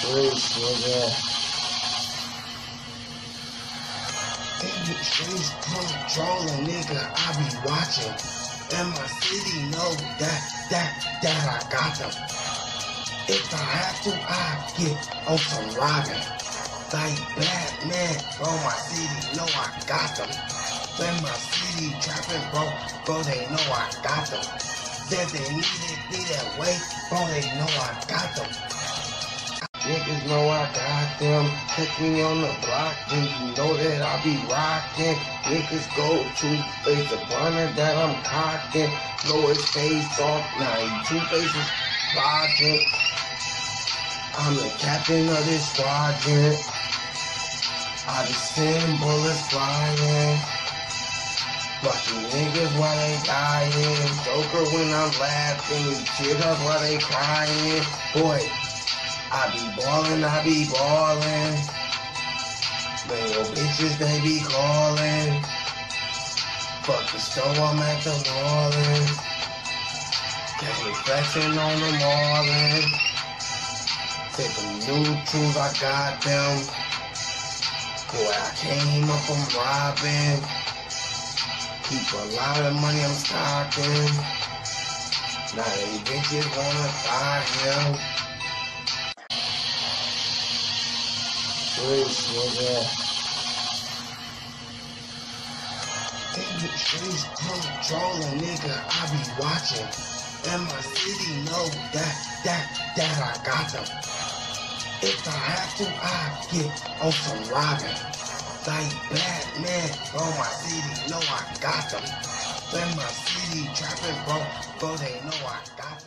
streets, nigga. In the streets, controlling, nigga, I be watching. And my city know that, that, that I got them. If I have to, I get on some robbing. Like Batman, bro, my city know I got them. When my city trapping, bro, bro, they know I got them. Said they needed me that way, bro, they know I got them. Niggas know I got them. Catch me on the block, and you know that I be rocking. Niggas go to face the burner that I'm cocking. Blow his face off, now he two faces lodging. I'm the captain of this squadron. I be send bullets flying. Fucking niggas while they dying. Joker when I'm laughing. Kids up while they crying. Boy, I be ballin', I be ballin'. Little bitches, they be callin'. Fuck the store, I'm at the mallin'. Me flexin' on the mallin'. Take them new tools, I got them. Boy, I came up from robbing. Keep a lot of money, I'm stocking. Now they bitches wanna buy him. Streets, nigga. In the streets, controlling, nigga, I be watching. And my city know that, that, that I got them. If I have to, I get on some robbing. Like Batman, bro, my city know I got them. When my city trapping, bro, bro, they know I got